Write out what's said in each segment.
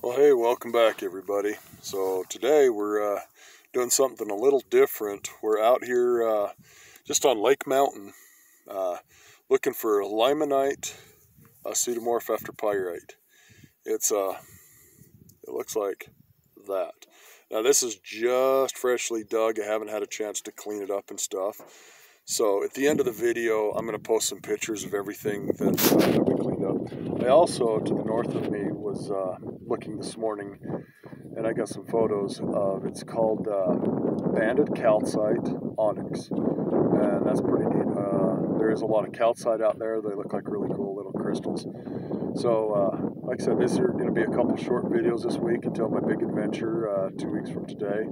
Well, hey, welcome back, everybody. So today we're uh, doing something a little different. We're out here uh, just on Lake Mountain uh, looking for limonite a pseudomorph after pyrite. It's uh, it looks like that. Now this is just freshly dug. I haven't had a chance to clean it up and stuff. So at the end of the video, I'm going to post some pictures of everything that, uh, we cleaned I also, to the north of me, was uh, looking this morning and I got some photos of, it's called uh, Banded Calcite Onyx. And that's pretty neat. Uh, there is a lot of calcite out there. They look like really cool little crystals. So, uh, like I said, this is going to be a couple short videos this week until my big adventure uh, two weeks from today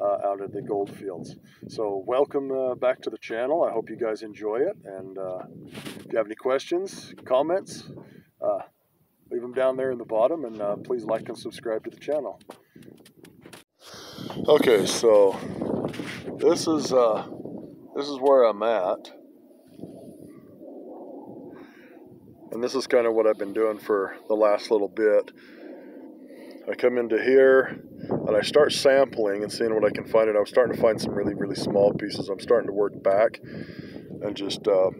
uh, out at the gold fields. So, welcome uh, back to the channel. I hope you guys enjoy it. And if you have any questions, comments, uh, leave them down there in the bottom. And please like and subscribe to the channel. Okay, so this is uh, this is where I'm at. And this is kind of what I've been doing for the last little bit. I come into here and I start sampling and seeing what I can find. And I'm starting to find some really, really small pieces. I'm starting to work back and just uh,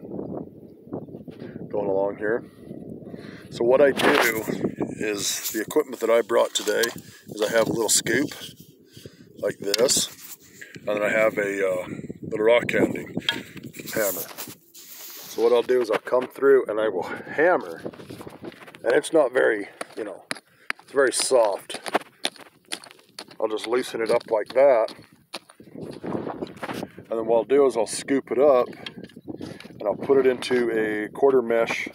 going along here. So what I do is the equipment that I brought today is I have a little scoop like this. And then I have a uh, little rock hounding hammer. So what I'll do is I'll come through and I will hammer. And it's not very, you know, it's very soft. I'll just loosen it up like that. And then what I'll do is I'll scoop it up and I'll put it into a quarter mesh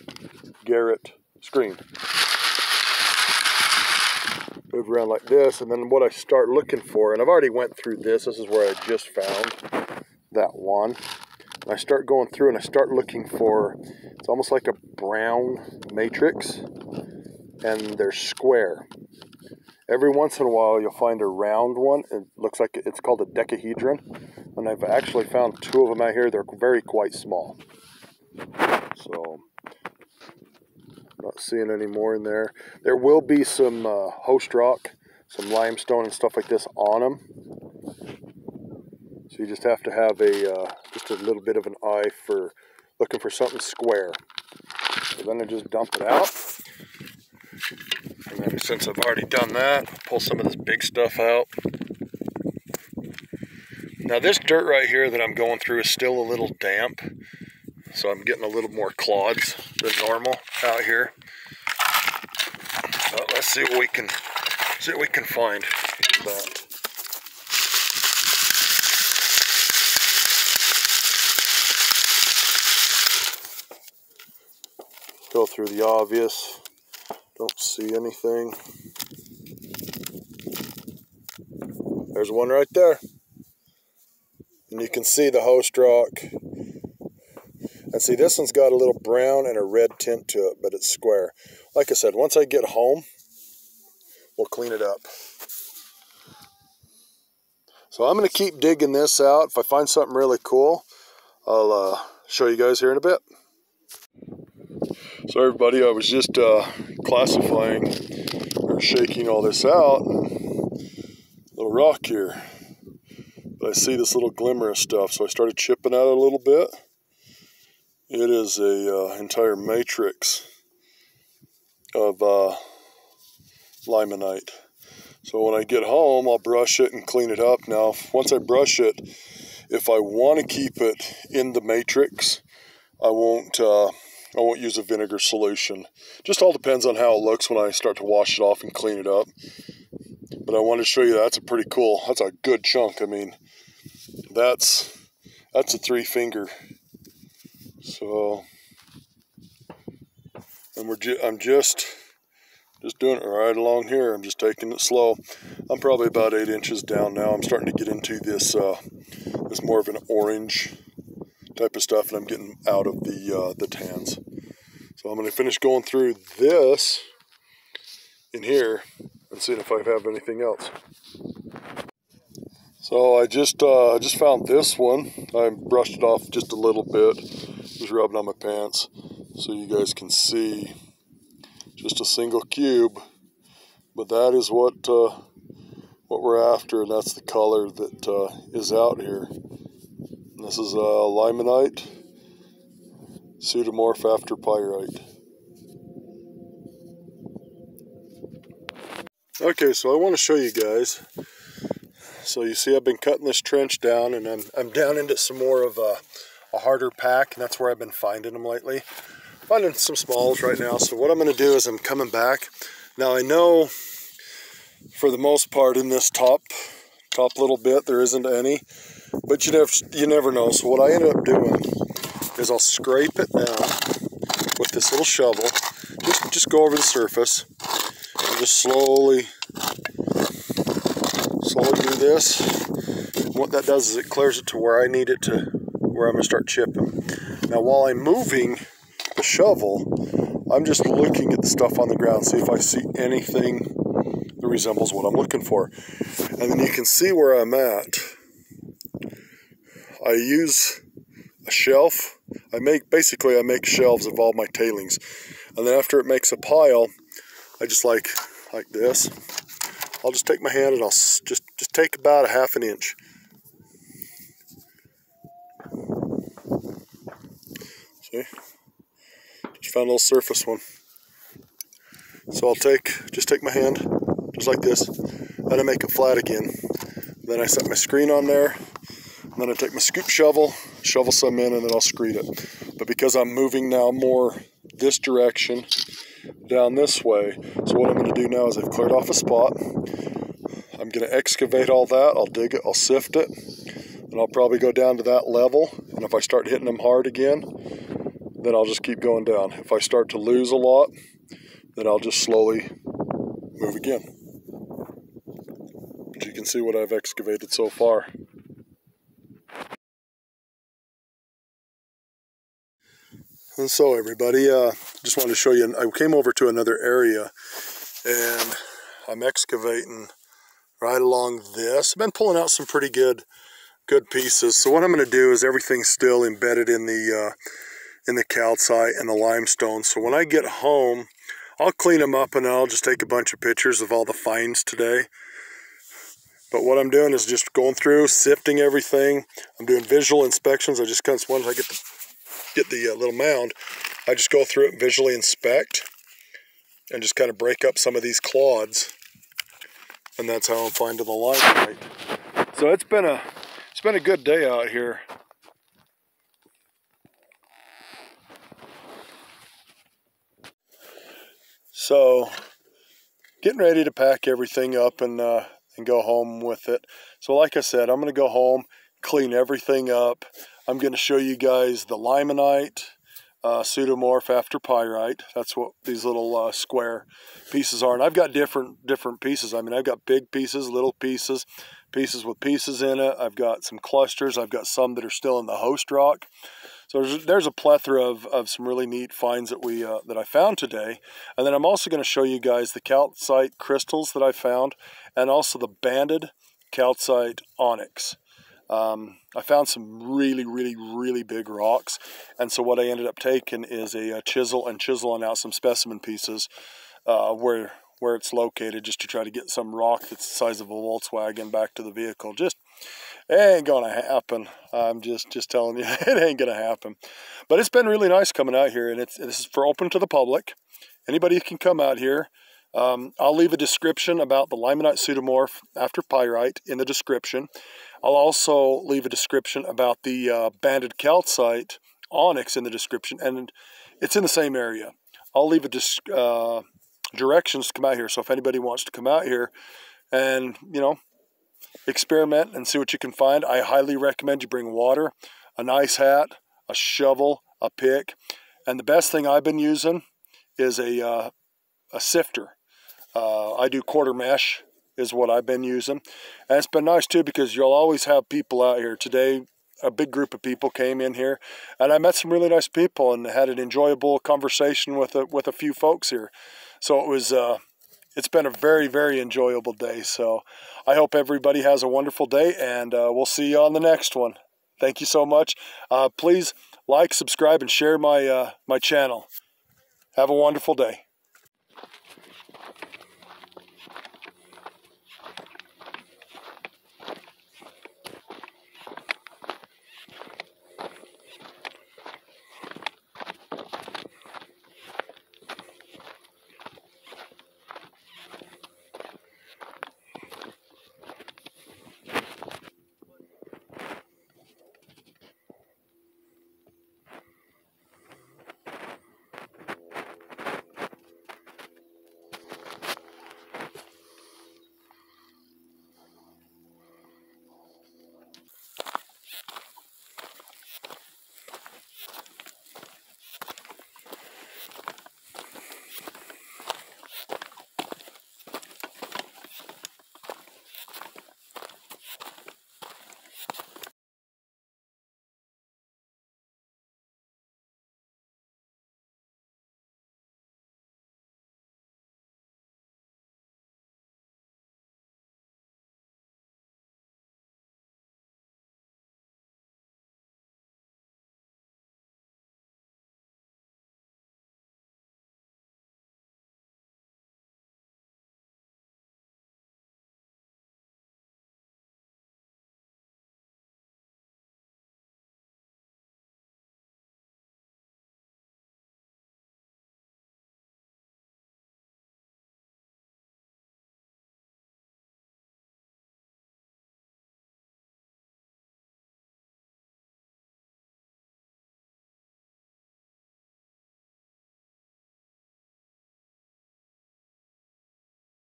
Garrett screen. Move around like this, and then what I start looking for, and I've already went through this, this is where I just found that one. And I start going through and I start looking for, it's almost like a brown matrix, and they're square. Every once in a while, you'll find a round one. It looks like it's called a decahedron. And I've actually found two of them out here. They're very quite small. So, not seeing any more in there. There will be some uh, host rock, some limestone and stuff like this on them. So you just have to have a uh, just a little bit of an eye for looking for something square. So then I just dump it out. And then since I've already done that, I'll pull some of this big stuff out. Now this dirt right here that I'm going through is still a little damp. So I'm getting a little more clods than normal out here. So let's see what we can see what we can find. That. Go through the obvious. Don't see anything. There's one right there. And you can see the host rock. And see, this one's got a little brown and a red tint to it, but it's square. Like I said, once I get home, we'll clean it up. So I'm going to keep digging this out. If I find something really cool, I'll uh, show you guys here in a bit. So everybody, I was just uh, classifying or shaking all this out. Little rock here. But I see this little glimmer of stuff, so I started chipping it a little bit. It is a uh, entire matrix of uh, limonite. So when I get home, I'll brush it and clean it up. Now, once I brush it, if I want to keep it in the matrix, I won't uh, I won't use a vinegar solution. Just all depends on how it looks when I start to wash it off and clean it up. But I wanted to show you that's a pretty cool, that's a good chunk. I mean, that's, that's a three finger. So, and we're ju I'm just, just doing it right along here. I'm just taking it slow. I'm probably about eight inches down now. I'm starting to get into this, uh, this more of an orange type of stuff, and I'm getting out of the uh, the tans. So I'm going to finish going through this in here and seeing if I have anything else. So I just uh, just found this one. I brushed it off just a little bit, just rubbing on my pants, so you guys can see just a single cube but that is what uh, what we're after, and that's the color that uh, is out here. And this is uh, limonite, pseudomorph after pyrite. Okay, so I want to show you guys. So you see I've been cutting this trench down and I'm, I'm down into some more of a, a harder pack and that's where I've been finding them lately. Finding some smalls right now. So what I'm going to do is I'm coming back. Now I know for the most part in this top top little bit there isn't any but you never you never know so what I end up doing is I'll scrape it down with this little shovel just just go over the surface and just slowly slowly do this what that does is it clears it to where I need it to where I'm gonna start chipping now while I'm moving the shovel I'm just looking at the stuff on the ground see if I see anything that resembles what I'm looking for. And then you can see where I'm at. I use a shelf. I make, basically I make shelves of all my tailings. And then after it makes a pile, I just like, like this. I'll just take my hand and I'll just, just take about a half an inch. Just found a little surface one. So I'll take, just take my hand, just like this. Then I make it flat again. Then I set my screen on there. And then I take my scoop shovel, shovel some in, and then I'll screed it. But because I'm moving now more this direction, down this way, so what I'm going to do now is I've cleared off a spot. I'm going to excavate all that. I'll dig it, I'll sift it, and I'll probably go down to that level. And if I start hitting them hard again, then I'll just keep going down. If I start to lose a lot, then I'll just slowly move again But you can see what I've excavated so far. And so everybody, uh, just wanted to show you, I came over to another area and I'm excavating right along this. I've been pulling out some pretty good good pieces. So what I'm going to do is everything's still embedded in the uh, in the calcite and the limestone. So when I get home, I'll clean them up and I'll just take a bunch of pictures of all the finds today. But what I'm doing is just going through, sifting everything. I'm doing visual inspections. I just kind of, once I get the, get the uh, little mound, I just go through it and visually inspect and just kind of break up some of these clods. And that's how I'm finding the limonite. So it's been a, it's been a good day out here. So getting ready to pack everything up and uh, and go home with it. So like I said, I'm going to go home, clean everything up. I'm going to show you guys the limonite, uh, pseudomorph after pyrite. That's what these little uh, square pieces are. And I've got different different pieces. I mean, I've got big pieces, little pieces, pieces with pieces in it. I've got some clusters. I've got some that are still in the host rock. So there's, there's a plethora of, of some really neat finds that we uh, that I found today. And then I'm also going to show you guys the calcite crystals that I found and also the banded calcite onyx. Um, I found some really, really, really big rocks. And so what I ended up taking is a, a chisel and chiseling out some specimen pieces uh, where where it's located just to try to get some rock that's the size of a Volkswagen back to the vehicle. Just ain't gonna happen. I'm just just telling you, it ain't gonna happen. But it's been really nice coming out here, and it's this is for open to the public. Anybody can come out here. Um, I'll leave a description about the limonite pseudomorph after pyrite in the description. I'll also leave a description about the uh, banded calcite onyx in the description, and it's in the same area. I'll leave a uh, directions to come out here. So if anybody wants to come out here and you know experiment and see what you can find. I highly recommend you bring water, a nice hat, a shovel, a pick, and the best thing I've been using is a, uh, a sifter. Uh, I do quarter mesh is what I've been using. And it's been nice too because you'll always have people out here. Today, a big group of people came in here and I met some really nice people and had an enjoyable conversation with a, with a few folks here. So it was, uh, it's been a very, very enjoyable day. So I hope everybody has a wonderful day, and uh, we'll see you on the next one. Thank you so much. Uh, please like, subscribe, and share my uh, my channel. Have a wonderful day.